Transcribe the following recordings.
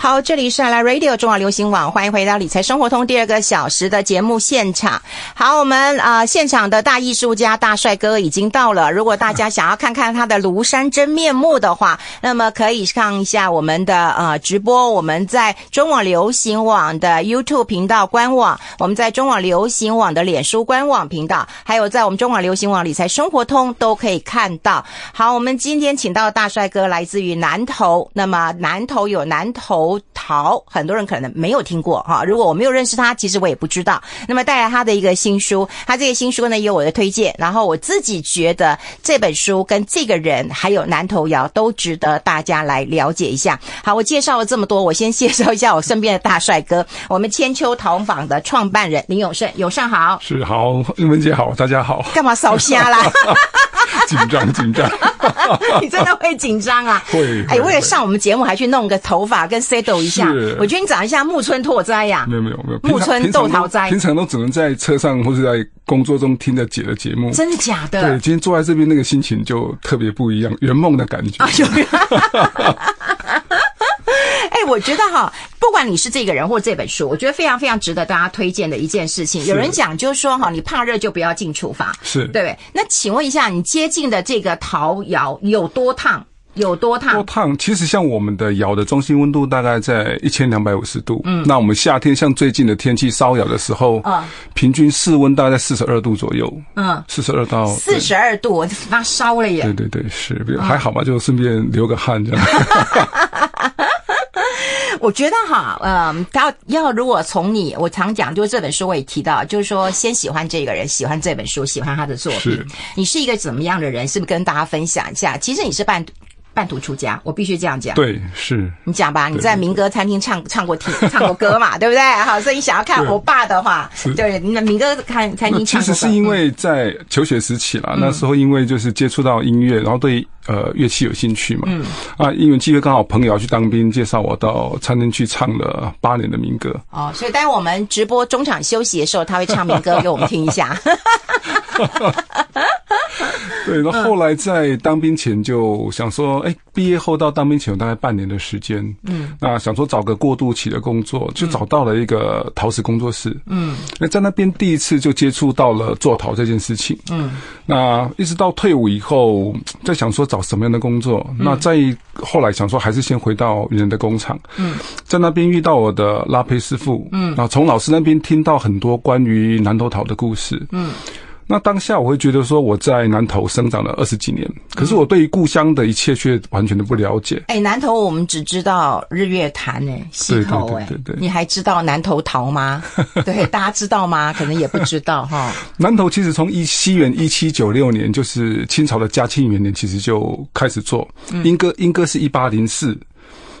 好，这里是来 Radio 中华流行网，欢迎回到理财生活通第二个小时的节目现场。好，我们啊、现场的大艺术家大帅哥已经到了。如果大家想要看看他的庐山真面目的话，那么可以看一下我们的呃直播。我们在中网流行网的 YouTube 频道官网，我们在中网流行网的脸书官网频道，还有在我们中网流行网理财生活通都可以看到。好，我们今天请到的大帅哥来自于南投，那么南投有南投桃，很多人可能没有听过哈。如果我没有认识他，其实我也不知道。那么带来他的一个新书，他这个新书呢也有我的推荐，然后我自己觉得这本书跟这个人还有南头窑都值得大家来了解一下。好，我介绍了这么多，我先介绍一下我身边的大帅哥，我们千秋桃坊的创办人林永胜，永胜好。是好，英文姐好，大家好，干嘛烧虾啦？紧张紧张，你真的会紧张啊？会哎，为了上我们节目，还去弄个头发跟 settle 一下是。我觉得你长得像木村拓哉呀、没有没有没有，木村豆桃哉平常都只能在车上或者在工作中听着姐的节目。真的假对，今天坐在这边那个心情就特别不一样，圆梦的感觉。啊，有？哎，我觉得哈，不管你是这个人或这本书，我觉得非常非常值得大家推荐的一件事情。有人讲就是说哈，你怕热就不要进厨房，是对不对？那请问一下，你接近的这个陶窑有多烫？有多烫多烫？其实像我们的窑的中心温度大概在一千两百五十度。嗯，那我们夏天像最近的天气烧窑的时候，啊平均室温大概在四十二度左右。嗯，四十二到四十二度，我发烧了耶对。对对，是嗯还好吧，就顺便流个汗这样。我觉得哈，嗯，要要如果从你，我常讲，就是这本书我也提到，就是说先喜欢这个人，喜欢这本书，喜欢他的作品是。你是一个怎么样的人？是不是跟大家分享一下？其实你是半半途出家，我必须这样讲。对，是。你讲吧，你在民歌餐厅唱唱过听唱过歌嘛，对不对？好，所以你想要看对欧巴的话，对，那民歌餐餐厅那其。实是因为在求学时期嗯啦，那时候因为就是接触到音乐，然后对呃乐器有兴趣嘛，嗯，啊，因为机会刚好朋友要去当兵，介绍我到餐厅去唱了八年的民歌。哦，所以待会我们直播中场休息的时候，他会唱民歌给我们听一下。对，那后后来在当兵前就想说，哎，毕业后到当兵前有大概半年的时间，嗯，那想说找个过渡期的工作，就找到了一个陶瓷工作室，嗯，那在那边第一次就接触到了做陶这件事情，嗯，那一直到退伍以后，在想说找什么样的工作，那在后来想说还是先回到人的工厂，嗯，在那边遇到我的拉胚师傅，嗯，然后从老师那边听到很多关于南头陶的故事，嗯。那当下我会觉得说我在南投生长了二十几年，可是我对于故乡的一切却完全的不了解。哎，南投我们只知道日月潭哎，溪头哎对对你还知道南投桃吗？对，大家知道吗？可能也不知道哈。南投其实从一西元一七九六年，就是清朝的嘉庆元年，其实就开始做。莺歌莺歌是一八零四，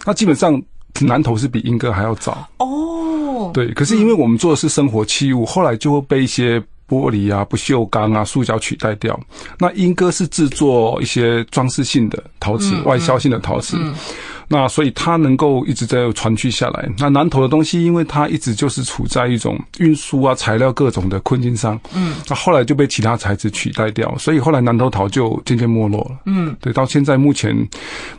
那基本上南投是比莺歌还要早。哦，对，可是因为我们做的是生活器物，后来就会被一些玻璃啊、不锈钢啊、塑胶取代掉。那英歌是制作一些装饰性的陶瓷、外销性的陶瓷。那所以它能够一直在传续下来。那南投的东西，因为它一直就是处在一种运输啊、材料各种的困境上，嗯，那后来就被其他材质取代掉，所以后来南投陶就渐渐没落了。嗯，对，到现在目前，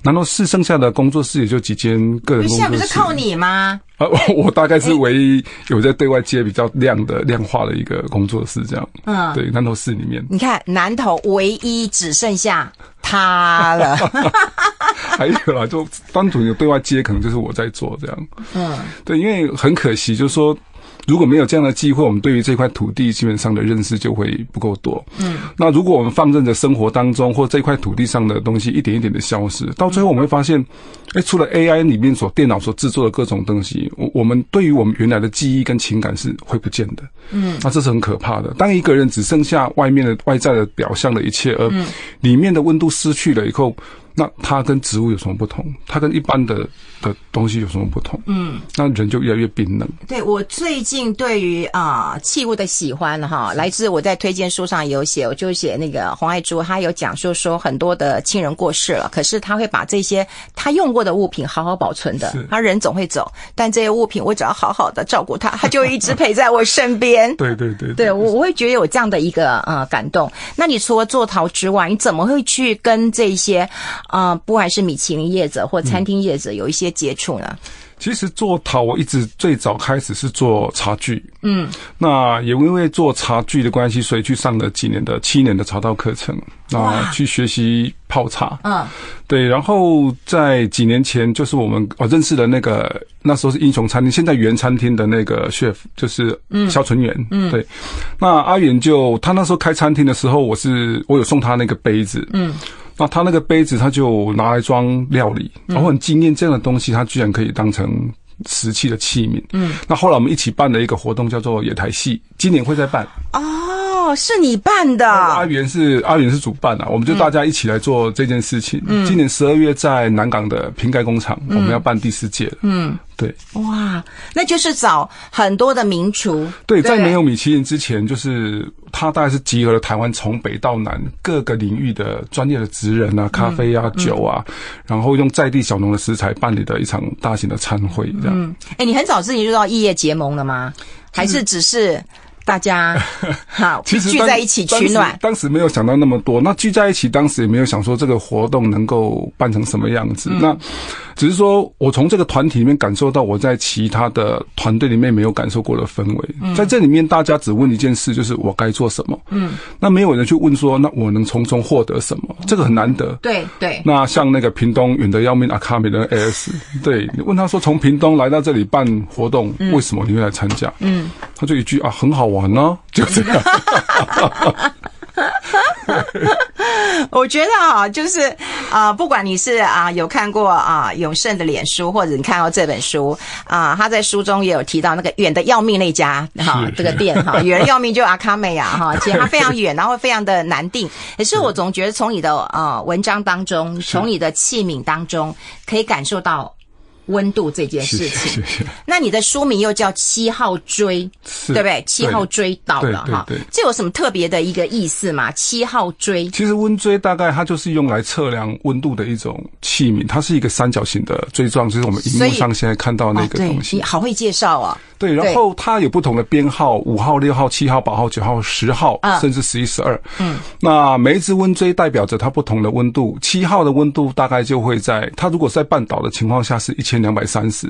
南投市剩下的工作室也就几间个人工现在。不是靠你吗？啊，我我大概是唯一有在对外接比较量的、量化的一个工作室，这样。嗯对，南投市里面你看南投唯一只剩下他了。还有啦，就单独有对外接，可能就是我在做这样。嗯，对，因为很可惜，就是说。如果没有这样的机会，我们对于这块土地基本上的认识就会不够多。嗯，那如果我们放任着生活当中或这块土地上的东西一点一点的消失，到最后我们会发现，哎，除了 AI 里面所电脑所制作的各种东西，我我们对于我们原来的记忆跟情感是会不见的。嗯，那这是很可怕的。当一个人只剩下外面的外在的表象的一切，而里面的温度失去了以后，那它跟植物有什么不同？它跟一般的的东西有什么不同？嗯，那人就越来越冰冷。对我最近对于啊、器物的喜欢哈，来自我在推荐书上有写，我就写那个黄爱珠，她有讲说说很多的亲人过世了，可是他会把这些他用过的物品好好保存的是。他人总会走，但这些物品我只要好好的 照顾他，他就一直陪在我身边。对对对对我我会觉得有这样的一个呃感动。那你除了做陶之外，你怎么会去跟这些啊、不管是米其林业者或餐厅业者有一些接触呢？其实做陶，我一直最早开始是做茶具，嗯，那也因为做茶具的关系，所以去上了几年的七年的茶道课程，啊，去学习泡茶，嗯，对，然后在几年前，就是我们我认识的那个那时候是英雄餐厅，现在原餐厅的那个 chef 就是肖纯元，嗯，对，那阿元就他那时候开餐厅的时候，我是我有送他那个杯子，嗯。那他那个杯子，他就拿来装料理，然后很惊艳，这样的东西，他居然可以当成瓷器的器皿。嗯，那后来我们一起办了一个活动，叫做野台戏，今年会再办。哦，是你办的？阿元是阿元是主办啊，我们就大家一起来做这件事情。嗯，今年十二月在南港的瓶盖工厂，我们要办第四届了。嗯，对。哇，那就是找很多的名厨。对，在没有米其林之前，就是他大概是集合了台湾从北到南各个领域的专业的职人啊，咖啡啊、酒啊，然后用在地小农的食材办理的一场大型的餐会，这样。嗯，哎，你很早之前就到异业结盟了吗？还是只是？大家 好，其实聚在一起取暖。当时没有想到那么多，那聚在一起，当时也没有想说这个活动能够办成什么样子。那只是说我从这个团体里面感受到我在其他的团队里面没有感受过的氛围。在这里面，大家只问一件事，就是我该做什么。嗯，那没有人去问说，那我能从中获得什么？这个很难得。对对。那像那个屏东远的要命阿卡米的 AS，对你问他说，从屏东来到这里办活动，为什么你会来参加？嗯，他就一句啊，很好玩。玩呢，就这样。我觉得啊，就是啊，不管你是啊有看过啊永胜的脸书，或者你看到这本书啊，他在书中也有提到那个远的要命那家哈，这个店哈，远的要命就阿卡美亚哈，其实它非常远，然后非常的难定。可是我总觉得从你的啊文章当中，从你的器皿当中，可以感受到。温度这件事情，那你的书名又叫七号锥，对不对？七号锥到了哈，这有什么特别的一个意思吗？七号锥，其实温锥大概它就是用来测量温度的一种器皿，它是一个三角形的锥状，就是我们荧幕上现在看到那个东西。你好会介绍啊！对，然后它有不同的编号，五号、六号、七号、八号、九号、十号，甚至十一、十二。嗯，那每一只温锥代表着它不同的温度。七号的温度大概就会在它如果在半岛的情况下是一千两百三十，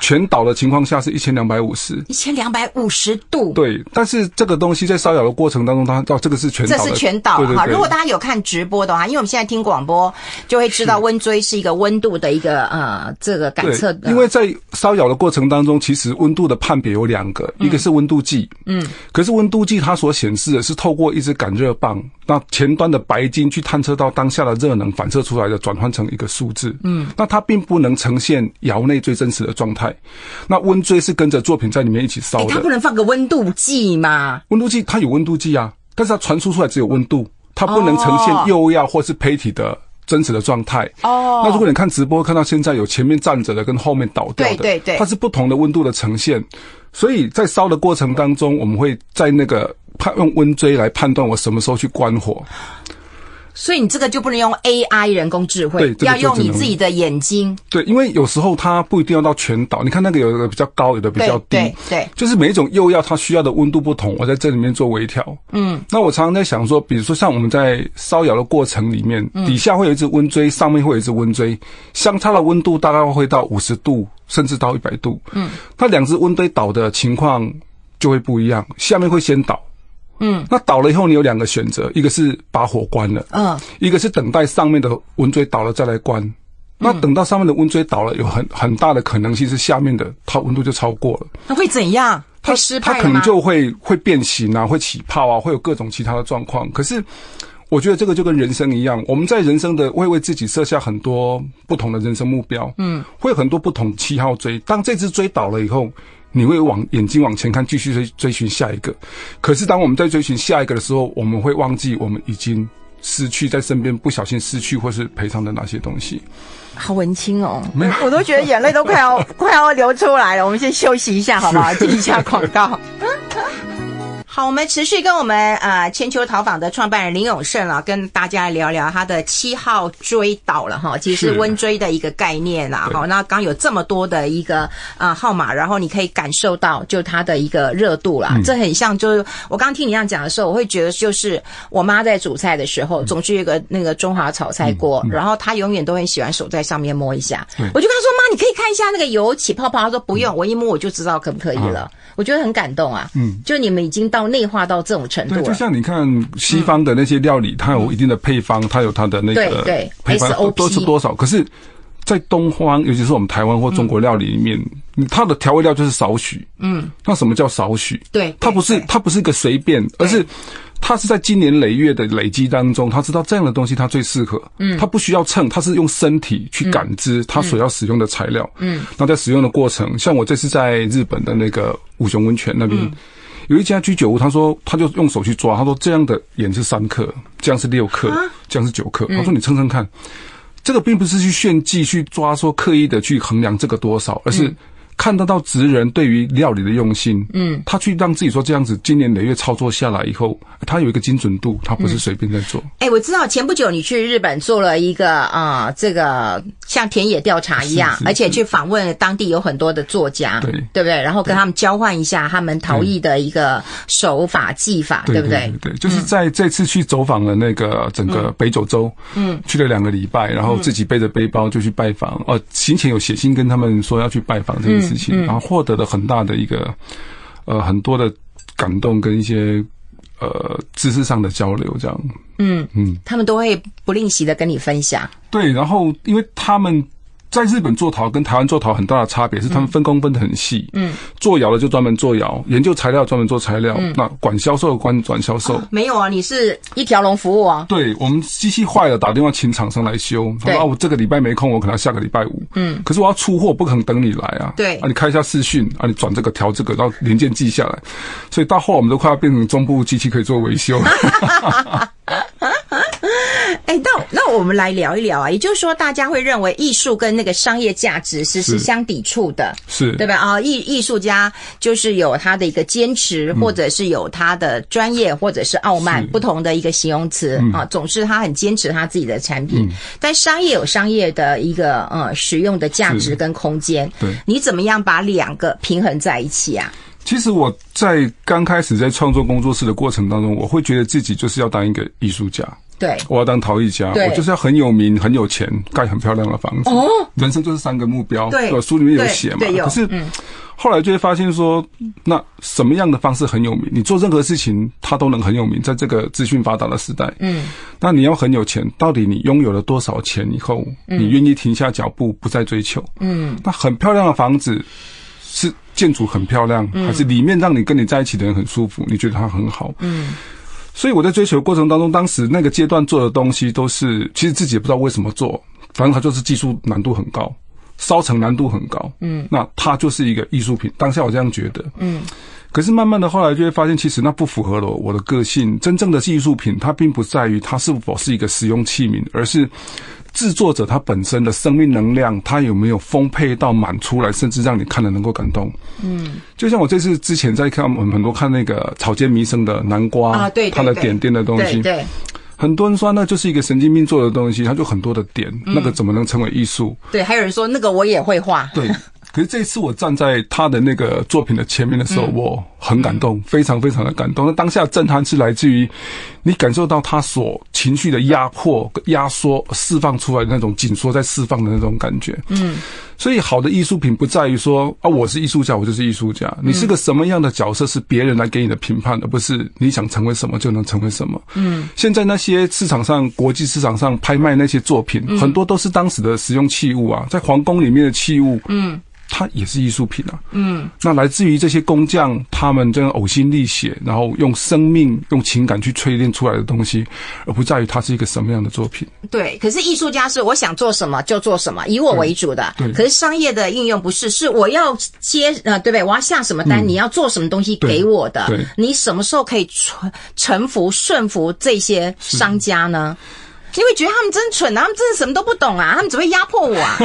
全岛的情况下是一千两百五十。一千两百五十度。对，但是这个东西在烧窑的过程当中，它到这个是全岛。这是全岛哈。如果大家有看直播的话，因为我们现在听广播，就会知道温锥是一个温度的一个呃这个感测。因为在烧窑的过程当中，其实温度的判别有两个。一个是温度计，嗯，可是温度计它所显示的是透过一支感热棒，那前端的白金去探测到当下的热能反射出来的，转换成一个数字，嗯，那它并不能呈现窑内最真实的状态。那温锥是跟着作品在里面一起烧的，它不能放个温度计吗？温度计它有温度计啊，但是它传输出来只有温度，它不能呈现釉药或是胚体的。真实的状态哦。那如果你看直播，看到现在有前面站着的跟后面倒掉的，对对对，它是不同的温度的呈现。所以在烧的过程当中，我们会在那个判用温锥来判断我什么时候去关火。所以你这个就不能用 AI 人工智慧，要用你自己的眼睛。对，因为有时候它不一定要到全岛。你看那个有的比较高，有的比较低，对，就是每一种釉药它需要的温度不同，我在这里面做微调。嗯，那我常常在想说，比如说像我们在烧窑的过程里面，底下会有一只温锥，上面会有一只温锥，相差的温度大概会到五十度，甚至到一百度。嗯，它两只温锥倒的情况就会不一样，下面会先倒。嗯，那倒了以后，你有两个选择，一个是把火关了，嗯，一个是等待上面的温锥倒了再来关。那等到上面的温锥倒了，有很很大的可能性是下面的它温度就超过了。那会怎样？它失它可能就会会变形啊，会起泡啊，会有各种其他的状况。可是我觉得这个就跟人生一样，我们在人生的会为自己设下很多不同的人生目标，嗯，会有很多不同七号锥。当这只锥倒了以后。你会往眼睛往前看，继续追追寻下一个。可是当我们在追寻下一个的时候，我们会忘记我们已经失去在身边，不小心失去或是赔偿的那些东西。好文青哦，没有，我都觉得眼泪都快要 快要流出来了。我们先休息一下，好不好？接一下广告。好，我们持续跟我们呃千秋淘坊的创办人林永胜啊，跟大家聊聊他的七号追岛了哈，其实是温追的一个概念啦。好，那刚有这么多的一个啊号码，然后你可以感受到就它的一个热度啦。这很像就是我刚刚听你这样讲的时候，我会觉得就是我妈在煮菜的时候，总是有个那个中华炒菜锅，然后她永远都很喜欢手在上面摸一下。我就跟她说妈，你可以看一下那个油起泡泡。她说不用，我一摸我就知道可不可以了。我觉得很感动啊。嗯，就你们已经到。内化到这种程度，对，就像你看西方的那些料理，它有一定的配方，它有它的那个配方都是多少。可是，在东方，尤其是我们台湾或中国料理里面，它的调味料就是少许。嗯，那什么叫少许？对，它不是它不是一个随便，而是它是在经年累月的累积当中，他知道这样的东西它最适合。嗯，他不需要秤，他是用身体去感知他所要使用的材料。嗯，那在使用的过程，像我这次在日本的那个五雄温泉那边。有一家居酒屋，他说他就用手去抓，他说这样的盐是三克，这样是六克，这样是九克。他说你称称看，这个并不是去炫技去抓，说刻意的去衡量这个多少，而是。看得到职人对于料理的用心，嗯，他去让自己说这样子，今年累月操作下来以后，他有一个精准度，他不是随便在做。哎，我知道前不久你去日本做了一个啊，这个像田野调查一样，而且去访问当地有很多的作家，对对不对？然后跟他们交换一下他们陶艺的一个手法技法，对不对？对，就是在这次去走访了那个整个北九州，嗯，去了两个礼拜，然后自己背着背包就去拜访，哦，行前有写信跟他们说要去拜访这个。事情，然后获得了很大的一个，呃，很多的感动跟一些呃知识上的交流，这样。嗯嗯，他们都会不吝惜的跟你分享。对，然后因为他们。在日本做陶跟台湾做陶很大的差别是，他们分工分得很细。嗯，做窑的就专门做窑，研究材料专门做材料。那管销售的管转销售。没有啊，你是一条龙服务啊。对我们机器坏了，打电话请厂商来修。他说啊，我这个礼拜没空，我可能下个礼拜五。嗯，可是我要出货，不可能等你来啊。对啊，你开一下视讯啊，你转这个调这个，然后零件寄下来。所以到后我们都快要变成中部机器可以做维修。哎，那那我们来聊一聊啊，也就是说，大家会认为艺术跟那个商业价值是是相抵触的，是对吧？啊，艺艺术家就是有他的一个坚持，或者是有他的专业，或者是傲慢，不同的一个形容词啊，总是他很坚持他自己的产品。但商业有商业的一个呃使用的价值跟空间，对，你怎么样把两个平衡在一起啊？其实我在刚开始在创作工作室的过程当中，我会觉得自己就是要当一个艺术家。对，我要当陶艺家，我就是要很有名、很有钱，盖很漂亮的房子。哦，人生就是三个目标。对，书里面有写嘛。可是，后来就会发现说，那什么样的方式很有名？你做任何事情，它都能很有名。在这个资讯发达的时代，嗯，那你要很有钱，到底你拥有了多少钱以后，你愿意停下脚步，不再追求？嗯，那很漂亮的房子是建筑很漂亮，还是里面让你跟你在一起的人很舒服？你觉得它很好？嗯。所以我在追求过程当中，当时那个阶段做的东西都是，其实自己也不知道为什么做，反正它就是技术难度很高，烧成难度很高。嗯，那它就是一个艺术品。当下我这样觉得。嗯，可是慢慢的后来就会发现，其实那不符合了我的个性。真正的艺术品，它并不在于它是否是一个实用器皿，而是。制作者他本身的生命能量，他有没有丰沛到满出来，甚至让你看了能够感动？嗯，就像我这次之前在看很很多看那个草间弥生的南瓜啊，对，他的点点的东西，对，很多人说那就是一个神经病做的东西，他就很多的点，那个怎么能成为艺术？对，还有人说那个我也会画，对。可是这一次我站在他的那个作品的前面的时候，我很感动，非常非常的感动。那当下震撼是来自于你感受到他所情绪的压迫、压缩、释放出来的那种紧缩在释放的那种感觉。嗯，所以好的艺术品不在于说啊，我是艺术家，我就是艺术家。你是个什么样的角色，是别人来给你的评判，而不是你想成为什么就能成为什么。嗯，现在那些市场上、国际市场上拍卖那些作品，很多都是当时的使用器物啊，在皇宫里面的器物。嗯。它也是艺术品啊，嗯，那来自于这些工匠，他们这样呕心沥血，然后用生命、用情感去淬炼出来的东西，而不在于它是一个什么样的作品。对，可是艺术家是我想做什么就做什么，以我为主的。对，可是商业的应用不是，是我要接呃，对不对？我要下什么单，你要做什么东西给我的，你什么时候可以臣臣服、顺服这些商家呢？你会觉得他们真蠢啊！他们真的什么都不懂啊！他们只会压迫我啊！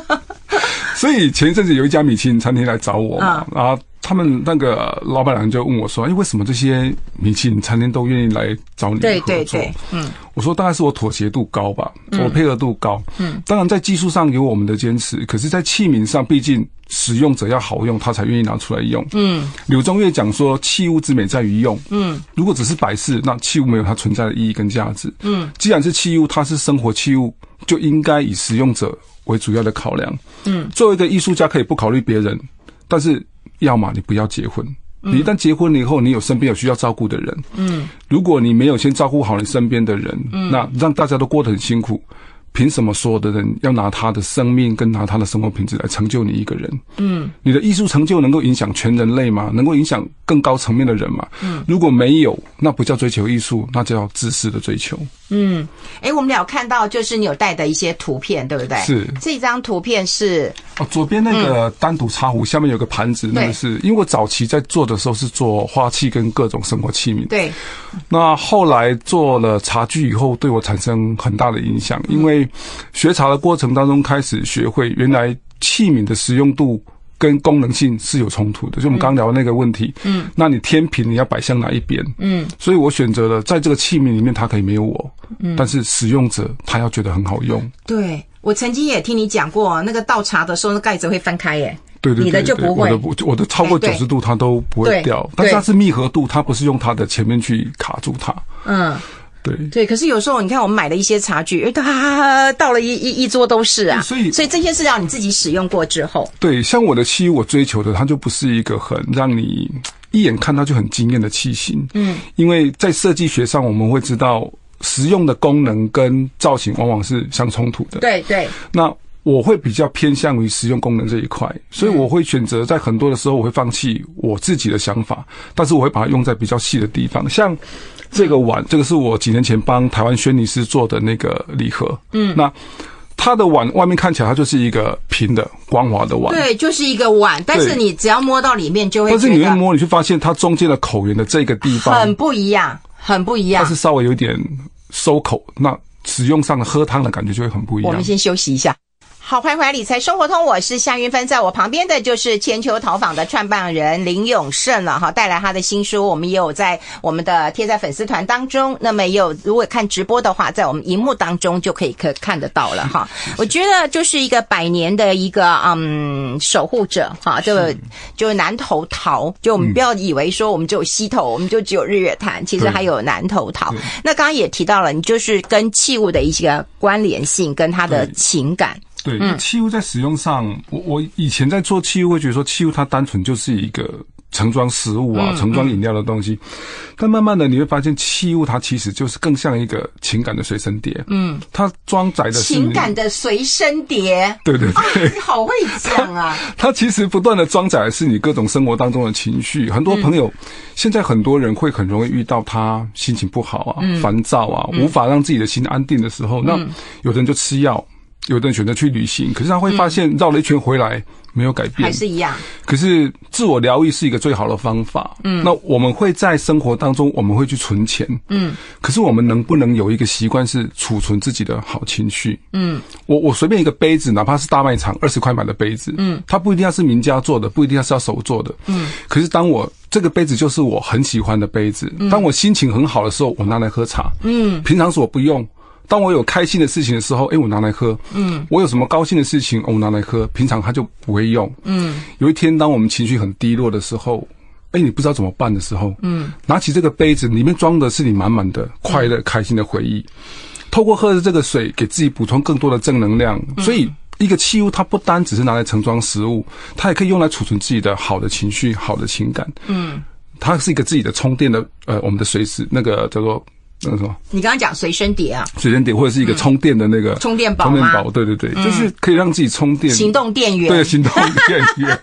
所以前一阵子有一家米其林餐厅来找我嘛，然后他们那个老板娘就问我说：“哎，为什么这些米其林餐厅都愿意来找你合作？”对对，嗯我说大概是我妥协度高吧，我配合度高。嗯，当然在技术上有我们的坚持，可是，在器皿上，毕竟使用者要好用，他才愿意拿出来用。嗯柳宗悦讲说，器物之美在于用。嗯，如果只是摆饰，那器物没有它存在的意义跟价值。嗯，既然是器物，它是生活器物，就应该以使用者为主要的考量。嗯，作为一个艺术家，可以不考虑别人，但是要么你不要结婚。你一旦结婚了以后，你有身边有需要照顾的人，嗯，如果你没有先照顾好你身边的人，嗯，那让大家都过得很辛苦，凭什么所有的人要拿他的生命跟拿他的生活品质来成就你一个人？嗯，你的艺术成就能够影响全人类吗？能够影响更高层面的人吗？嗯，如果没有，那不叫追求艺术，那叫自私的追求。嗯，哎，我们俩看到就是你有带的一些图片，对不对？是这张图片是哦，左边那个单独茶壶，下面有个盘子，那个是因为我早期在做的时候是做花器跟各种生活器皿，对，那后来做了茶具以后，对我产生很大的影响，因为学茶的过程当中开始学会，原来器皿的实用度跟功能性是有冲突的，就我们刚聊的那个问题。嗯，那你天平你要摆向哪一边？嗯，所以我选择了在这个器皿里面，它可以没有我，嗯，但是使用者他要觉得很好用。对。我曾经也听你讲过，那个倒茶的时候，那盖子会翻开耶。对对对，你的就不会我的不，我的超过九十度它都不会掉，对但是它是密合度，它不是用它的前面去卡住它。嗯，对，对。可是有时候你看，我们买了一些茶具，哎，它倒了一一一桌都是啊。所以所以这些是要你自己使用过之后。对，像我的漆，我追求的它就不是一个很让你一眼看到就很惊艳的器型。嗯，因为在设计学上，我们会知道实用的功能跟造型往往是相冲突的。，对对，那我会比较偏向于实用功能这一块，所以我会选择在很多的时候我会放弃我自己的想法，但是我会把它用在比较细的地方，像。这个碗，这个是我几年前帮台湾轩尼诗做的那个礼盒。嗯，那它的碗外面看起来它就是一个平的光滑的碗，对，就是一个碗，但是你只要摸到里面，就会但是你一摸，你就发现它中间的口缘的这个地方，很不一样，很不一样它是。稍微有点收口，那使用上的喝汤的感觉就会很不一样我们。先休息一下。好，欢迎回来《理财生活通》，我是夏云芬，在我旁边的就是千秋淘坊的创办人林永胜了哈，带来他的新书，我们也有在我们的贴在粉丝团当中，那么也有如果看直播的话，在我们荧幕当中就可以可看得到了哈。我觉得就是一个百年的一个嗯守护者哈，这个就是南头桃，就我们不要以为说我们只有西头，我们就只有日月潭，其实还有南头桃。那刚刚也提到了，你就是跟器物的一些关联性跟它的情感。对，器物在使用上，我我以前在做器物会觉得说器物它单纯就是一个盛装食物啊、嗯盛装饮料的东西，但慢慢的你会发现器物它其实就是更像一个情感的随身碟，嗯，它装载的是情感的随身碟。对对对。你好会讲啊！它其实不断的装载的是你各种生活当中的情绪。很多朋友，现在很多人会很容易遇到他心情不好啊、烦躁啊，无法让自己的心安定的时候，那有的人就吃药，有的人选择去旅行，可是他会发现绕了一圈回来没有改变还。是一样。可是自我疗愈是一个最好的方法。嗯，那我们会在生活当中，我们会去存钱。嗯，可是我们能不能有一个习惯是储存自己的好情绪？嗯，我我随便一个杯子，哪怕是大卖场二十块买的杯子，嗯，它不一定要是名家做的，不一定要是要手做的。嗯，可是当我这个杯子就是我很喜欢的杯子，当我心情很好的时候，我拿来喝茶。嗯，平常时我不用。当我有开心的事情的时候，哎，我拿来喝。嗯，我有什么高兴的事情，我拿来喝。平常他就不会用。嗯，有一天当我们情绪很低落的时候，哎，你不知道怎么办的时候，嗯，拿起这个杯子，里面装的是你满满的快乐、开心的回忆。透过喝的这个水，给自己补充更多的正能量。所以，一个器物它不单只是拿来盛装食物，它也可以用来储存自己的好的情绪、好的情感。嗯，它是一个自己的充电的，呃，我们的随时那个叫做那个什么。你刚刚讲随身碟啊，随身碟或者是一个充电的那个、充电宝吗充电宝，对对对，就是可以让自己充电。行动电源。对行动电源。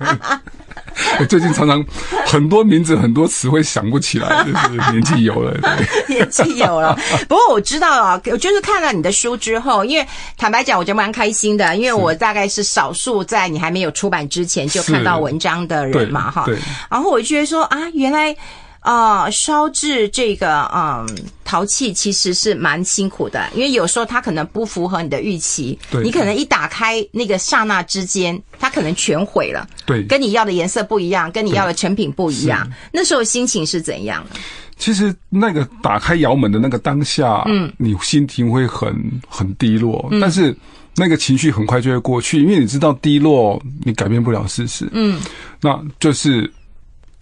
我 最近常常很多名字很多词汇想不起来，就是年纪有了。年纪有了，不过我知道啊，我就是看了你的书之后，因为坦白讲，我觉得蛮开心的，因为我大概是少数在你还没有出版之前就看到文章的人嘛，哈。然后我就觉得说啊，原来。呃，烧制这个嗯陶器其实是蛮辛苦的，因为有时候它可能不符合你的预期，对你可能一打开那个刹那之间，它可能全毁了，对。跟你要的颜色不一样，跟你要的成品不一样，那时候心情是怎样？的？其实那个打开窑门的那个当下，嗯，你心情会很很低落，嗯。但是那个情绪很快就会过去，因为你知道低落你改变不了事实，嗯，那就是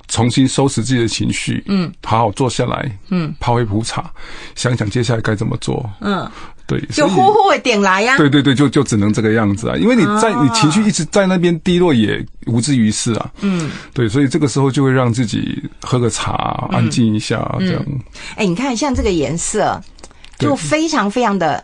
重新收拾自己的情绪，嗯，好好坐下来，嗯，泡一壶茶，想想接下来该怎么做，嗯，对，就呼呼的点来呀、对对对，就就只能这个样子啊，因为你在、你情绪一直在那边低落，也无济于事啊。嗯，对，所以这个时候就会让自己喝个茶，安静一下，这样。哎，你看像这个颜色，就非常非常的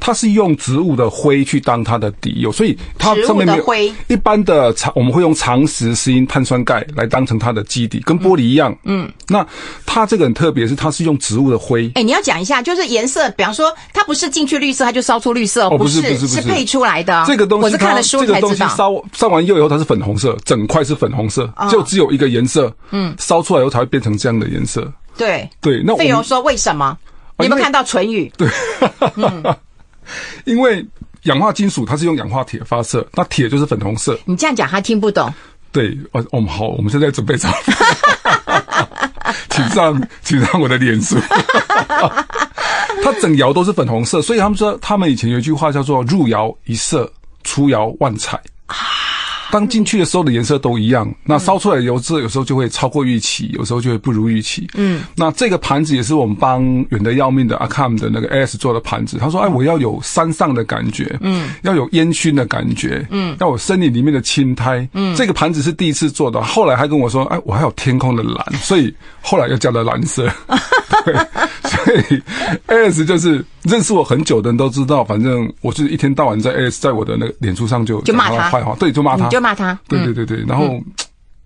它是用植物的灰去当它的底釉，所以它上面没有的灰一般的常我们会用常石石英碳酸钙来当成它的基底，跟玻璃一样。嗯，那它这个很特别，是它是用植物的灰。哎，你要讲一下，就是颜色，比方说它不是进去绿色，它就烧出绿色，哦不是是不是不是配出来的。这个东西我是看了书才知道。烧烧完釉以后，它是粉红色，整块是粉红色，就只有一个颜色。嗯，烧出来以后才会变成这样的颜色。对，对，那费荣说为什么？你有没有看到唇语？对，因为氧化金属它是用氧化铁发射，那铁就是粉红色。你这样讲他听不懂。对，哦，哦，好，我们现在准备找，请上，请上我的脸书。它整窑都是粉红色，所以他们说，他们以前有一句话叫做“入窑一色，出窑万彩”。当进去的时候的颜色都一样，那烧出来的油脂有时候就会超过预期，有时候就会不如预期。嗯，那这个盘子也是我们帮远的要命的阿 Cam 的那个 AS 做的盘子。他说：“哎，我要有山上的感觉，嗯，要有烟熏的感觉，嗯，要有森林里面的青苔。嗯，这个盘子是第一次做的，后来还跟我说：，哎，我还有天空的蓝，所以后来又加了蓝色。对，所以 AS 就是认识我很久的人都知道，反正我就是一天到晚在 AS 在我的那个脸书上就就骂他坏话，对，就骂他，你就骂他。对对对对，然后。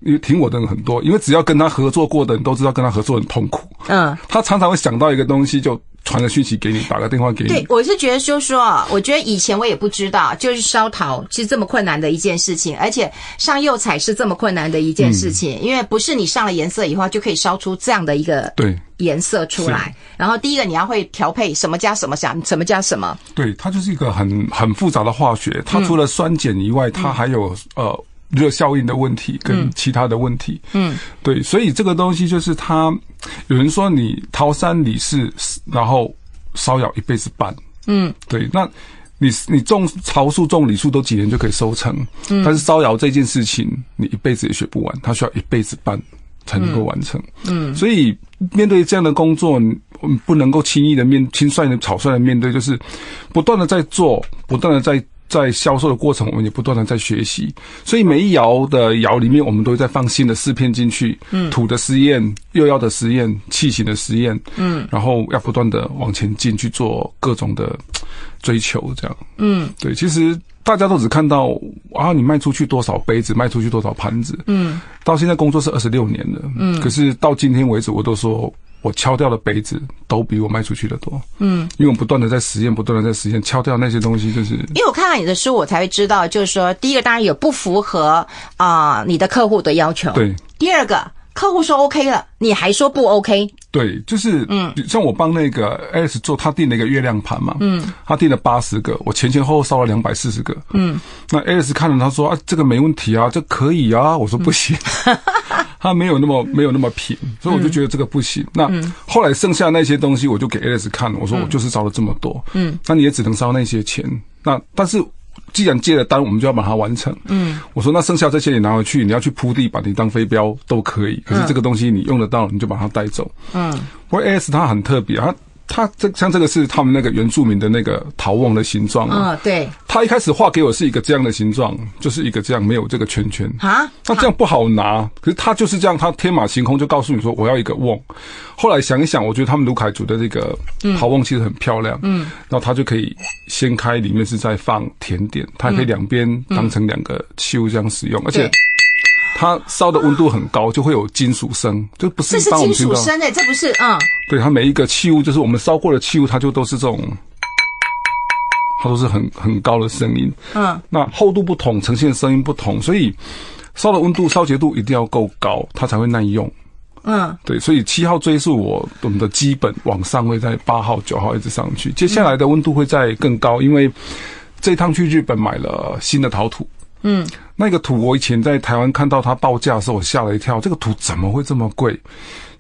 因为挺我的人很多，因为只要跟他合作过的人都知道跟他合作很痛苦。嗯，他常常会想到一个东西，就传个讯息给你，打个电话给你。对，我是觉得说说，我觉得以前我也不知道，就是烧陶是这么困难的一件事情，而且上釉彩是这么困难的一件事情，因为不是你上了颜色以后就可以烧出这样的一个对颜色出来。然后第一个你要会调配什么加什么加什么加什么，对，它就是一个很很复杂的化学。它除了酸碱以外，它还有呃热效应的问题跟其他的问题。嗯，对，所以这个东西就是它，有人说你桃山李氏，然后烧窑一辈子半。嗯，对，那。你你种桃树、种李树都几年就可以收成，嗯但是烧窑这件事情，你一辈子也学不完，它需要一辈子半才能够完成。嗯，所以面对这样的工作，不能够轻易的面轻率的草率的面对，就是不断的在做，不断的在在销售的过程，我们也不断的在学习。所以每一窑的窑里面，我们都会再放新的试片进去，嗯，土的实验、釉药的实验、器型的实验，嗯，然后要不断的往前进去做各种的追求，这样，嗯，对，其实。大家都只看到啊，你卖出去多少杯子，卖出去多少盘子。嗯，到现在工作是二十六年了。嗯，可是到今天为止，我都说我敲掉的杯子都比我卖出去的多。嗯，因为我不断的在实验，不断的在实验，敲掉那些东西就是。因为我看到你的书，我才会知道，就是说，第一个当然有不符合啊、你的客户的要求。对。第二个，客户说 OK 了，你还说不 OK。对，就是，嗯，像我帮那个 Alice 做，他订了一个月亮盘嘛，嗯，他订了八十个，我前前后后烧了两百四十个，嗯，那 Alice 看了他说啊，这个没问题啊，这可以啊，我说不行，他没有那么没有那么平，所以我就觉得这个不行。那后来剩下那些东西，我就给 Alice 看，我说我就是烧了这么多，嗯，那你也只能烧那些钱，那但是。既然接了单，我们就要把它完成。嗯，我说那剩下这些你拿回去，你要去铺地，把你当飞镖都可以。可是这个东西你用得到，你就把它带走。嗯，不过 AS 他很特别，它它这像这个是他们那个原住民的那个陶瓮的形状嗯，对。他一开始画给我是一个这样的形状，就是一个这样没有这个圈圈啊，那这样不好拿。可是他就是这样，他天马行空就告诉你说我要一个瓮。后来想一想，我觉得他们卢凯族的这个陶瓮其实很漂亮，嗯，然后它就可以掀开，里面是在放甜点，它还可以两边当成两个器物这样使用，而且它烧的温度很高，就会有金属声，就不是这是金一般我们听到。属声诶，这不是嗯，对，它每一个器物就是我们烧过的器物，它就都是这种，它都是很很高的声音。嗯，那厚度不同，呈现的声音不同，所以烧的温度、烧结度一定要够高，它才会耐用。嗯，对，所以七号锥是我我们的基本往上会在八号、九号一直上去，接下来的温度会再更高，因为这趟去日本买了新的陶土。嗯，那个土我以前在台湾看到它报价的时候，我吓了一跳，这个土怎么会这么贵？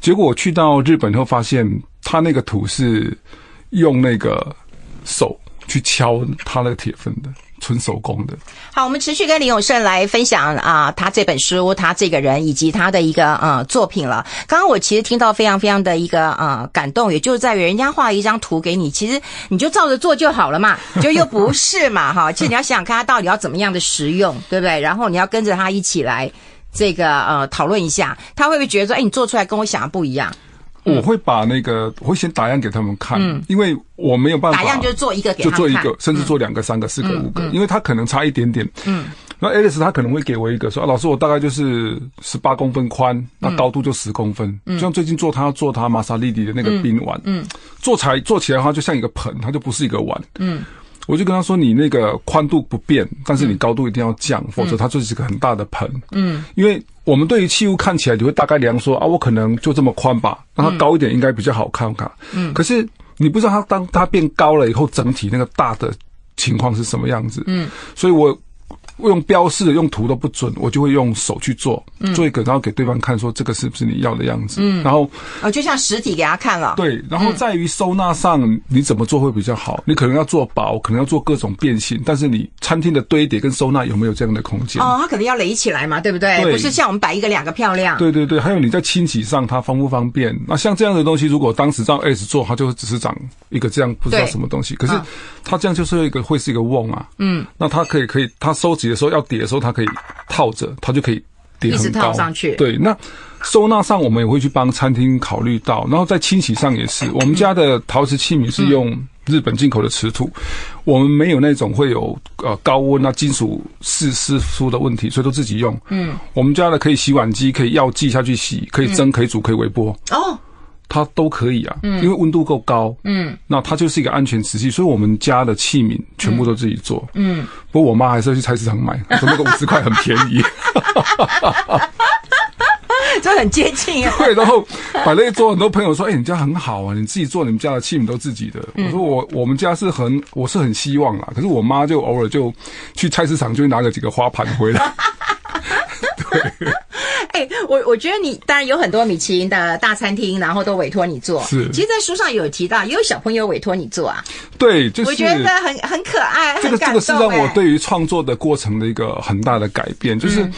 结果我去到日本后发现，它那个土是用那个手去敲它那个铁粉的。纯手工的。好，我们持续跟李永胜来分享啊，他这本书，他这个人以及他的一个呃作品了。刚刚我其实听到非常非常的一个呃感动，也就是在于人家画一张图给你，其实你就照着做就好了嘛，就又不是嘛哈。其实你要想想看，他到底要怎么样的实用，对不对？然后你要跟着他一起来这个呃讨论一下，他会不会觉得说，哎，你做出来跟我想的不一样？我会把那个，我会先打样给他们看，因为我没有办法打样就做一个，就做一个，甚至做两个、三个、四个、五个，因为他可能差一点点。嗯，那 Alice 他可能会给我一个说，老师我大概就是十八公分宽，那高度就十公分。就像最近做他要做他玛莎丽蒂的那个冰碗，嗯，做起来做起来的话就像一个盆，它就不是一个碗。嗯。我就跟他说：“你那个宽度不变，但是你高度一定要降，否则它就是一个很大的盆。嗯，因为我们对于器物看起来，你会大概量说啊，我可能就这么宽吧，让它高一点应该比较好看看。嗯，可是你不知道它当它变高了以后，整体那个大的情况是什么样子。嗯，所以我。”用标示的用图都不准，我就会用手去做，做一个，然后给对方看，说这个是不是你要的样子。嗯，然后啊，就像实体给他看了。对，然后在于收纳上，你怎么做会比较好？你可能要做薄，可能要做各种变形，但是你餐厅的堆叠跟收纳有没有这样的空间？哦，它可能要垒起来嘛，对不对？不是像我们摆一个两个漂亮。对对对，还有你在清洗上它方不方便？那像这样的东西，如果当时照 S 做，它就只是长一个这样不知道什么东西。可是它这样就是一个会是一个瓮啊。嗯，那它可以可以，它收集的时候要叠的时候。它可以套着，它就可以叠很高。上去。对，那收纳上我们也会去帮餐厅考虑到，然后在清洗上也是。我们家的陶瓷器皿是用日本进口的瓷土，我们没有那种会有呃高温啊金属释释出的问题，所以都自己用。嗯，我们家的可以洗碗机，可以药剂下去洗，可以蒸，可以煮，可以微波。哦。它都可以啊，因为温度够高，嗯，那它就是一个安全瓷器，所以我们家的器皿全部都自己做，嗯，不过我妈还是要去菜市场买，说那个五十块很便宜，就很接近啊。对，然后摆了一桌，很多朋友说：“哎，你家很好啊，你自己做，你们家的器皿都自己的。”我说：“我我们家是很，我是很希望啦，可是我妈就偶尔就去菜市场，就拿个几个花盘回来。”对。哎，我我觉得你当然有很多米其林的大餐厅，然后都委托你做。是，其实，在书上有提到，也有小朋友委托你做啊。对，就是我觉得很很可爱，这个这个是让我对于创作的过程的一个很大的改变，就是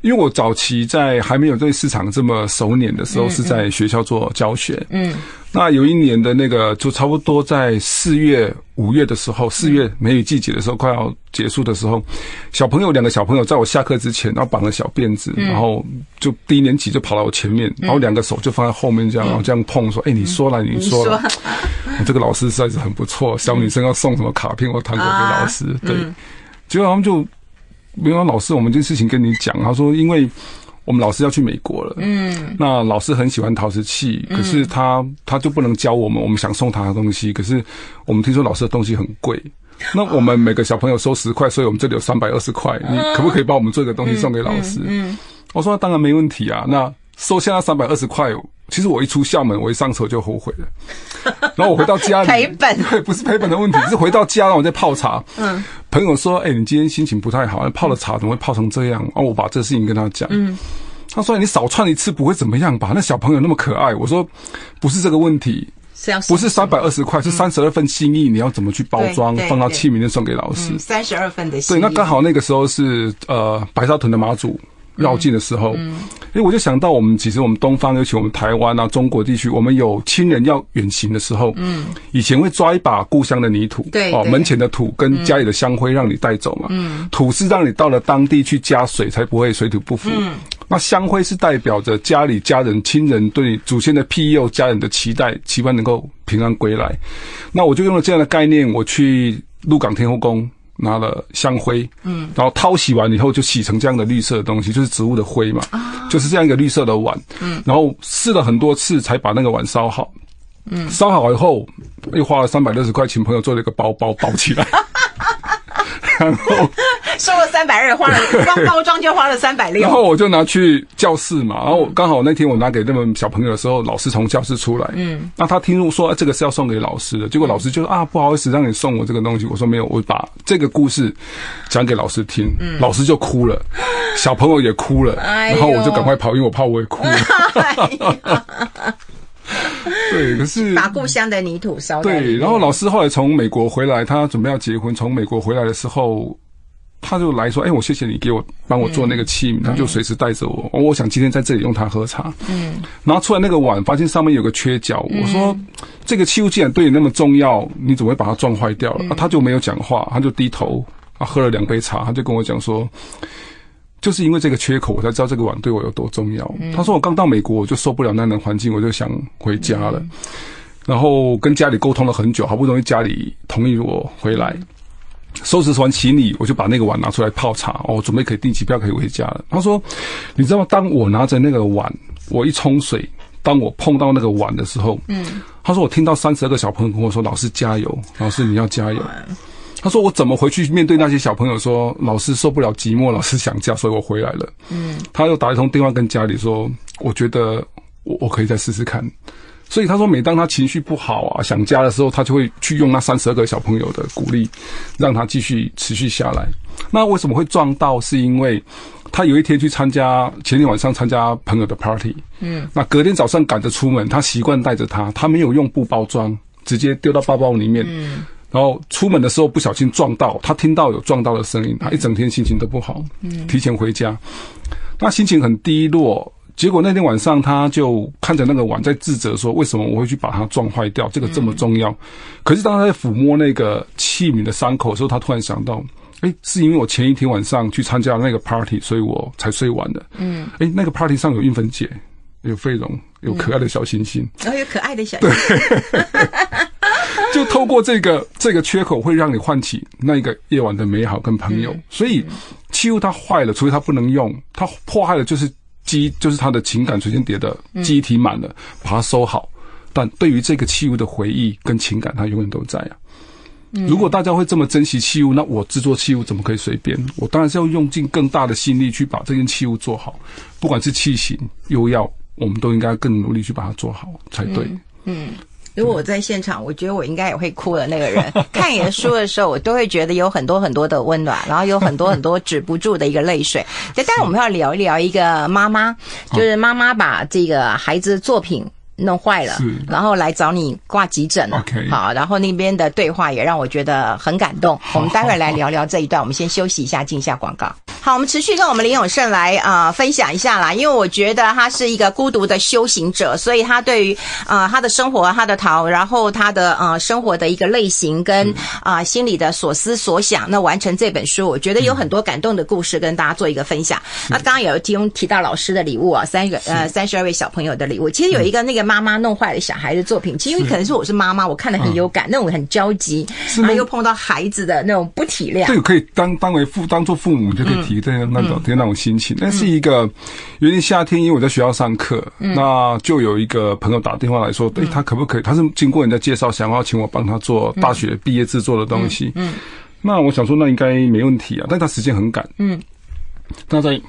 因为我早期在还没有对市场这么熟稔的时候，是在学校做教学。嗯。那有一年的那个，就差不多在四月、五月的时候，四月梅雨季节的时候，快要结束的时候，小朋友两个小朋友在我下课之前，然后绑了小辫子，然后就第一年级就跑到我前面，然后两个手就放在后面这样，然后这样碰说：“哎，你说了，你说了，这个老师实在是很不错。小女生要送什么卡片或糖果给老师，对。结果他们就没有老师，我们这件事情跟你讲，他说因为。我们老师要去美国了，嗯，那老师很喜欢陶瓷器，可是他他就不能教我们，我们想送他的东西，可是我们听说老师的东西很贵，那我们每个小朋友收十块，所以我们这里有三百二十块，你可不可以帮我们做一个东西送给老师？嗯，我说当然没问题啊，那收下那三百二十块，其实我一出校门，我一上车就后悔了，然后我回到家里 赔本，对，不是赔本的问题，是回到家然后我在泡茶，嗯，朋友说，哎，你今天心情不太好，泡的茶怎么会泡成这样？哦，我把这事情跟他讲，嗯。他说：“你少串一次不会怎么样吧？那小朋友那么可爱。”我说：“不是这个问题，不是三百二十块，是三十二份心意。你要怎么去包装，放到器皿里送给老师？三十二份的心意。对，那刚好那个时候是呃白沙屯的妈祖。”绕境的时候，哎，我就想到我们其实我们东方，尤其我们台湾啊，中国地区，我们有亲人要远行的时候，嗯，以前会抓一把故乡的泥土，对，哦，门前的土跟家里的香灰让你带走嘛，嗯，土是让你到了当地去加水，才不会水土不服，嗯，那香灰是代表着家里家人亲人对祖先的庇佑，家人的期待，期望能够平安归来，那我就用了这样的概念，我去鹿港天后宫。拿了香灰，嗯，然后淘洗完以后就洗成这样的绿色的东西，就是植物的灰嘛，就是这样一个绿色的碗，嗯，然后试了很多次才把那个碗烧好，嗯，烧好以后又花了三百六十块请朋友做了一个包包包起来，然后 收了三百二，花了光包装就花了三百六。然后我就拿去教室嘛，然后刚好那天我拿给那个小朋友的时候，老师从教室出来，嗯，那他听说这个是要送给老师的，结果老师就说啊，不好意思，让你送我这个东西。我说没有，我把这个故事讲给老师听，老师就哭了，小朋友也哭了，然后我就赶快跑，因为我怕我也哭。对，可是 把故乡的泥土烧对。然后老师后来从美国回来，他准备要结婚。从美国回来的时候，他就来说：“哎，我谢谢你给我帮我做那个器皿。”他就随时带着我。我想今天在这里用它喝茶。嗯。拿出来那个碗，发现上面有个缺角。我说：“这个器物既然对你那么重要，你怎么会把它撞坏掉了？”他就没有讲话，他就低头啊喝了两杯茶，他就跟我讲说。就是因为这个缺口，我才知道这个碗对我有多重要。他说我刚到美国，我就受不了那样的环境，我就想回家了。然后跟家里沟通了很久，好不容易家里同意我回来，收拾完行李，我就把那个碗拿出来泡茶。哦，准备可以订机票可以回家了。他说，你知道吗？当我拿着那个碗，我一冲水，当我碰到那个碗的时候，嗯，他说我听到三十二个小朋友跟我说：“老师加油，老师你要加油。”他说：“我怎么回去面对那些小朋友？说老师受不了寂寞，老师想家，所以我回来了。”嗯，他又打一通电话跟家里说：“我觉得我我可以再试试看。”所以他说，每当他情绪不好啊、想家的时候，他就会去用那三十二个小朋友的鼓励，让他继续持续下来。那为什么会撞到？是因为他有一天去参加前天晚上参加朋友的 party，嗯，那隔天早上赶着出门，他习惯带着他，他没有用布包装，直接丢到包包里面。嗯。然后出门的时候不小心撞到，他听到有撞到的声音，他一整天心情都不好，嗯，提前回家，那心情很低落。结果那天晚上他就看着那个碗在自责，说为什么我会去把它撞坏掉？这个这么重要。可是当他在抚摸那个器皿的伤口的时候，他突然想到，哎，是因为我前一天晚上去参加那个 party，所以我才睡晚的。嗯，哎，那个 party 上有运分姐，有费荣，有可爱的小星星，然后有可爱的小星星。就透过这个这个缺口，会让你唤起那一个夜晚的美好跟朋友。所以器物它坏了，除非它不能用，它破坏了就是机，就是它的情感水晶碟的机体满了，把它收好。但对于这个器物的回忆跟情感，它永远都在啊。如果大家会这么珍惜器物，那我制作器物怎么可以随便？我当然是要用尽更大的心力去把这件器物做好，不管是器型、又要，我们都应该更努力去把它做好才对。嗯。如果我在现场，我觉得我应该也会哭的那个人。看你的书的时候，我都会觉得有很多很多的温暖，然后有很多很多止不住的一个泪水。但但我们要聊一聊一个妈妈，就是妈妈把这个孩子的作品弄坏了，然后来找你挂急诊。好，然后那边的对话也让我觉得很感动。我们待会儿来聊聊这一段。我们先休息一下，进一下广告。好，我们持续跟我们林永胜来啊分享一下啦，因为我觉得他是一个孤独的修行者，所以他对于啊他的生活、他的逃，然后他的呃生活的一个类型跟啊心里的所思所想，那完成这本书，我觉得有很多感动的故事跟大家做一个分享。那刚刚有提提到老师的礼物啊，三个呃三十二位小朋友的礼物，其实有一个那个妈妈弄坏了小孩的作品，其实因为可能是我是妈妈，我看的很有感，那种很焦急，然后又碰到孩子的那种不体谅，这个，可以当当为父当做父母就可以提。那那种，那种心情，那是一个有点夏天，因为我在学校上课，那就有一个朋友打电话来说，哎，他可不可以？他是经过人家介绍，想要请我帮他做大学毕业制作的东西。嗯，那我想说，那应该没问题啊，但他时间很赶。嗯，那在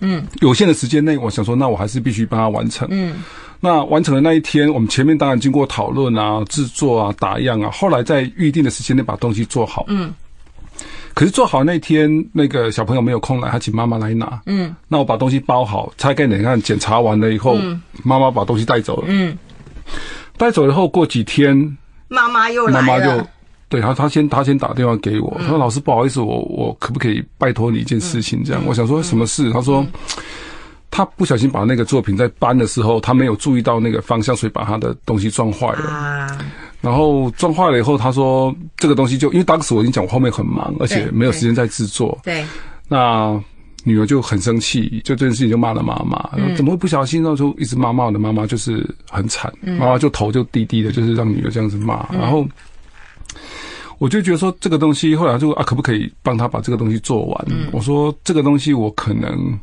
嗯有限的时间内，我想说，那我还是必须帮他完成。嗯，那完成的那一天，我们前面当然经过讨论啊、制作啊、打样啊，后来在预定的时间内把东西做好。嗯。可是做好那天，那个小朋友没有空来，他请妈妈来拿。嗯，那我把东西包好，拆开你看，检查完了以后，妈妈把东西带走了。嗯，带走以后过几天，妈妈又来了。妈妈就对他，他先他先打电话给我，他说：“老师不好意思，我我可不可以拜托你一件事情？”这样，我想说什么事？他说他不小心把那个作品在搬的时候，他没有注意到那个方向，所以把他的东西撞坏了。然后撞坏了以后，他说这个东西就因为当时我已经讲我后面很忙，而且没有时间再制作。对，那女儿就很生气，就这件事情就骂了妈妈，怎么会不小心？然后就一直骂骂我的妈妈，就是很惨。妈妈就头就低低的，就是让女儿这样子骂。然后我就觉得说这个东西后来就啊，可不可以帮他把这个东西做完？我说这个东西我可能。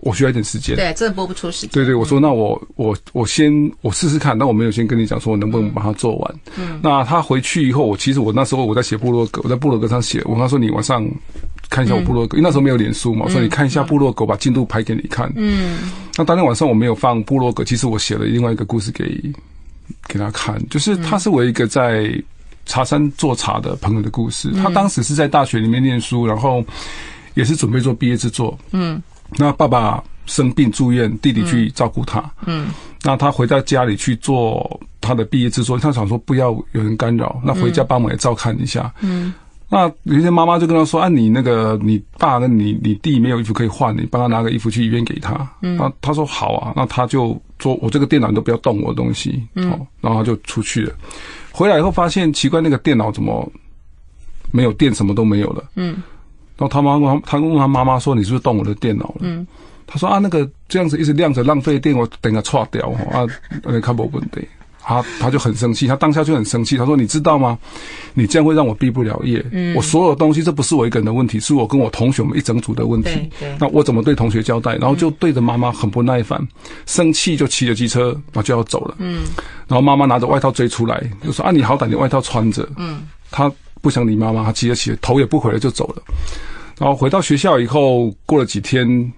我需要一点时间，对，真的播不出时间。对对，我说那我我我先我试试看，那我没有先跟你讲说我能不能把它做完。嗯，那他回去以后，我其实我那时候我在写部落格，我在部落格上写，我跟他说你晚上看一下我部落格，因为那时候没有脸书嘛，我说你看一下部落格，我把进度拍给你看。嗯，那当天晚上我没有放部落格，其实我写了另外一个故事给给他看，就是他是我一个在茶山做茶的朋友的故事。他当时是在大学里面念书，然后也是准备做毕业制作。嗯，那爸爸生病住院，弟弟去照顾他。嗯，那他回到家里去做他的毕业制作，他想说不要有人干扰，那回家帮忙也照看一下。嗯。那有些妈妈就跟他说：“啊，你那个你爸跟你你弟没有衣服可以换，你帮他拿个衣服去医院给他。”嗯，那他说好啊，那他就说：“我这个电脑你都不要动我的东西。”嗯，然后他就出去了。回来以后发现奇怪，那个电脑怎么没有电，什么都没有了。嗯，然后他妈问他问他妈妈说：“你是不是动我的电脑了？”嗯，他说：“啊，那个这样子一直亮着浪费电，我等下错掉啊，看不问题。”他他就很生气，他当下就很生气。他说：“你知道吗？你这样会让我毕不了业。我所有东西，这不是我一个人的问题，是我跟我同学们一整组的问题。那我怎么对同学交代？然后就对着妈妈很不耐烦，生气就骑着机车，然后就要走了。嗯，然后妈妈拿着外套追出来，就说：‘啊，你好歹你外套穿着。’嗯，他不想理妈妈，他急着骑着头也不回的就走了。然后回到学校以后，过了几天，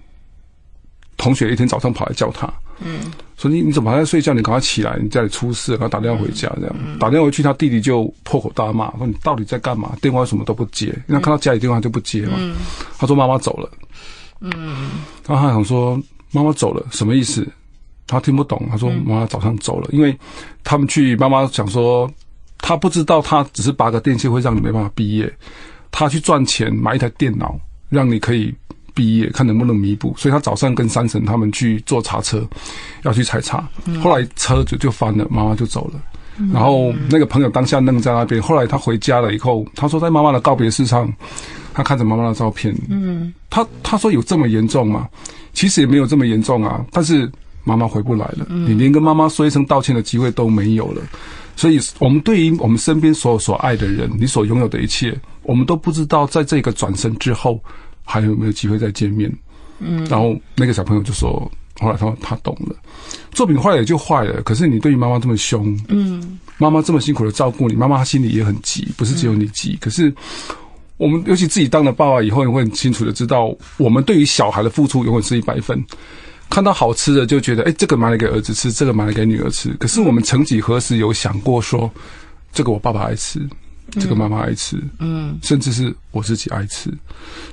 同学一天早上跑来叫他。嗯。说你你怎么还在睡觉？你赶快起来！你家里出事，然后打电话回家，这样打电话回去，他弟弟就破口大骂，说你到底在干嘛？电话什么都不接，因为看到家里电话就不接嘛。他说妈妈走了。嗯，然后他想说妈妈走了什么意思？他听不懂。他说妈妈早上走了，因为他们去妈妈想说他不知道，他只是拔个电线会让你没办法毕业，他去赚钱买一台电脑，让你可以。毕业看能不能弥补，所以他早上跟三婶他们去坐茶车，要去采茶。后来车子就翻了，妈妈就走了。然后那个朋友当下愣在那边。后来他回家了以后，他说在妈妈的告别式上，他看着妈妈的照片。嗯，他他说有这么严重吗？其实也没有这么严重啊。但是妈妈回不来了，你连跟妈妈说一声道歉的机会都没有了。所以，我们对于我们身边所有所爱的人，你所拥有的一切，我们都不知道在这个转身之后。还有没有机会再见面？嗯，然后那个小朋友就说，后来他说他懂了，作品坏了也就坏了。可是你对于妈妈这么凶，嗯，妈妈这么辛苦的照顾你，妈妈心里也很急，不是只有你急。可是我们尤其自己当了爸爸以后，也会很清楚的知道，我们对于小孩的付出永远是一百分。看到好吃的就觉得，哎，这个买了给儿子吃，这个买了给女儿吃。可是我们曾几何时有想过说，这个我爸爸爱吃。这个妈妈爱吃，嗯，甚至是我自己爱吃，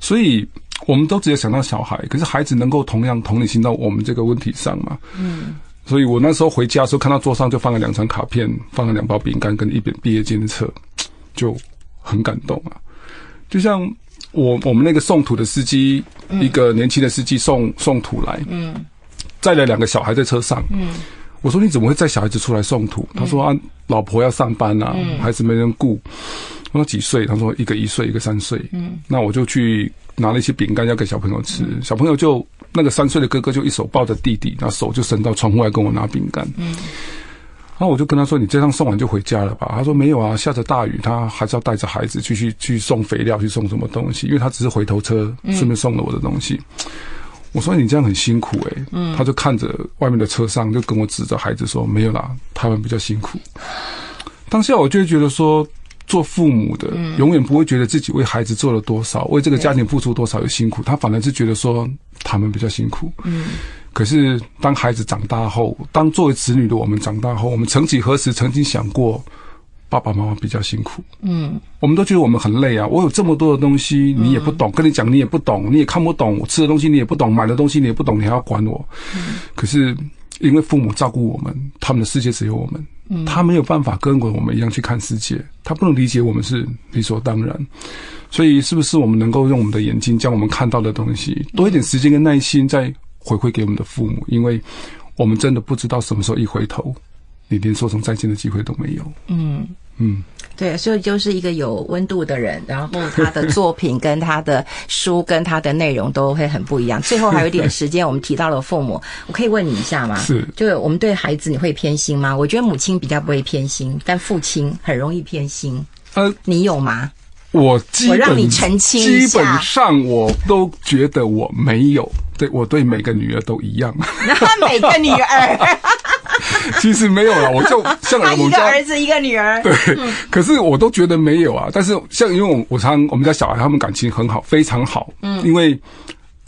所以我们都只有想到小孩。可是孩子能够同样同理心到我们这个问题上吗？嗯，所以我那时候回家的时候，看到桌上就放了两张卡片，放了两包饼干跟一本毕业纪念册，就很感动啊。就像我我们那个送土的司机，一个年轻的司机送送土来，嗯，载了两个小孩在车上，嗯。我说你怎么会载小孩子出来送土？他说啊，老婆要上班啊，孩子没人顾。我说几岁？他说一个一岁，一个三岁。嗯，那我就去拿了一些饼干要给小朋友吃。小朋友就那个三岁的哥哥就一手抱着弟弟，那手就伸到窗户外跟我拿饼干。嗯，然后我就跟他说：“你这趟送完就回家了吧？”他说：“没有啊，下着大雨，他还是要带着孩子去去去送肥料，去送什么东西？因为他只是回头车，顺便送了我的东西。”我说你这样很辛苦哎，嗯，他就看着外面的车上，就跟我指着孩子说：“没有啦，他们比较辛苦。”当下我就会觉得说，做父母的永远不会觉得自己为孩子做了多少，为这个家庭付出多少有辛苦，他反而是觉得说他们比较辛苦。嗯，可是当孩子长大后，当作为子女的我们长大后，我们曾几何时曾经想过？爸爸妈妈比较辛苦，嗯，我们都觉得我们很累啊。我有这么多的东西，你也不懂，跟你讲你也不懂，你也看不懂。我吃的东西你也不懂，买的东西你也不懂，你还要管我。可是因为父母照顾我们，他们的世界只有我们，他没有办法跟我们一样去看世界，他不能理解我们是理所当然。所以，是不是我们能够用我们的眼睛将我们看到的东西，多一点时间跟耐心，再回馈给我们的父母？因为我们真的不知道什么时候一回头。你连说声再见的机会都没有。嗯嗯，对，所以就是一个有温度的人，然后他的 作品跟他的书跟他的内容都会很不一样。最后还有一点时间，我们提到了父母，我可以问你一下吗？是，就是我们对孩子你会偏心吗？我觉得母亲比较不会偏心，但父亲很容易偏心。呃，你有吗？我基我让你澄清基本上我都觉得我没有，对我对每个女儿都一样。每个女儿。其实没有了，我就 像我们家儿子一个女儿，对，可是我都觉得没有啊。但是像因为我我常我们家小孩他们感情很好，非常好。嗯，因为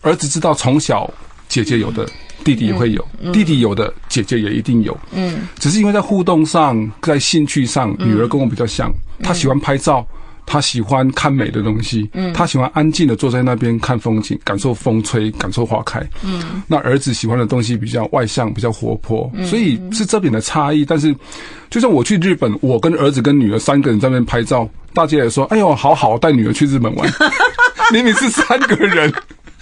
儿子知道从小姐姐有的，弟弟也会有，弟弟有的姐姐也一定有。嗯，只是因为在互动上，在兴趣上，女儿跟我比较像，她喜欢拍照。她喜欢看美的东西，嗯，他喜欢安静的坐在那边看风景，感受风吹，感受花开，嗯。那儿子喜欢的东西比较外向，比较活泼，所以是这边的差异。但是，就像我去日本，我跟儿子跟女儿三个人在那边拍照，大家也说：“哎呦，好好，带女儿去日本玩。” 明明是三个人。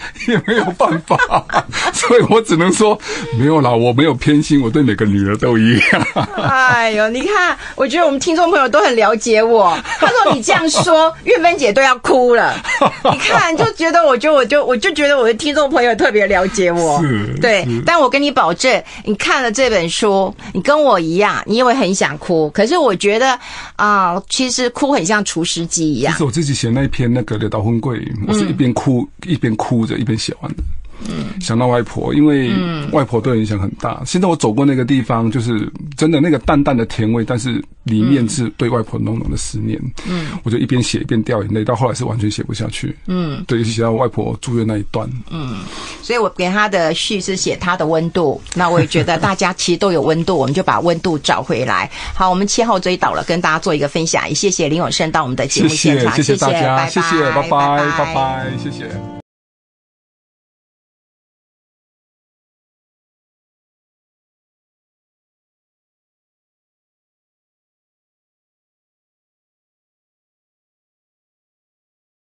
也没有办法，所以我只能说没有啦，我没有偏心，我对每个女儿都一样。哎呦，你看，我觉得我们听众朋友都很了解我。他说你这样说，月芬姐都要哭了。你看，就觉得，我就我就我就觉得我的听众朋友特别了解我。是，对。但我跟你保证，你看了这本书，你跟我一样，你也会很想哭。可是我觉得啊，其实哭很像厨师机一样。其实我自己写那一篇那个《的岛婚柜》，我是一边哭一边哭。一边写完的，想到外婆，因为外婆对我影响很大。现在我走过那个地方，就是真的那个淡淡的甜味，但是里面是对外婆浓浓的思念。嗯，我就一边写一边掉眼泪，到后来是完全写不下去。嗯，对，尤其写到外婆住院那一段。嗯，所以我给他的序是写他的温度。那我也觉得大家其实都有温度，我们就把温度找回来。好，我们七号追倒了，跟大家做一个分享。也谢谢林永生到我们的节目现场，谢谢大家，谢谢，拜拜，拜拜，谢谢。